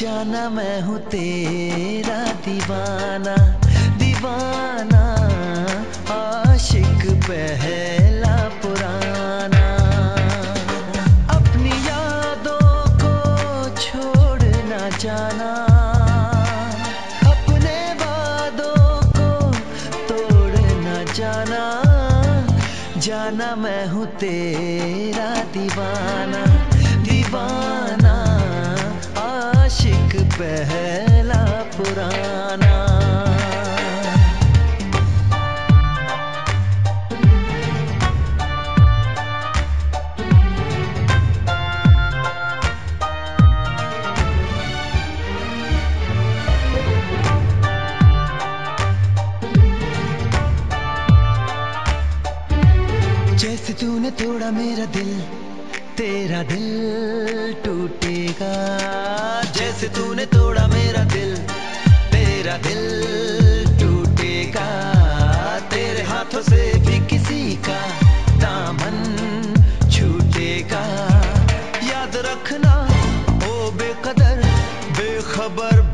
जाना मैं हूँ तेरा दीवाना दीवाना, आशिक पहला पुराना। अपनी यादों को छोड़ ना जाना, अपने वादों को तोड़ ना जाना। जाना मैं हूँ तेरा दीवाना दीवाना। पहला पुराना। जैसे तूने तोड़ा मेरा दिल तेरा दिल टूटेगा। जैसे तूने तोड़ा मेरा दिल, तेरा दिल टूटेगा। तेरे हाथों से भी किसी का दामन छूटेगा। याद रखना, ओ बेकदर, बेखबर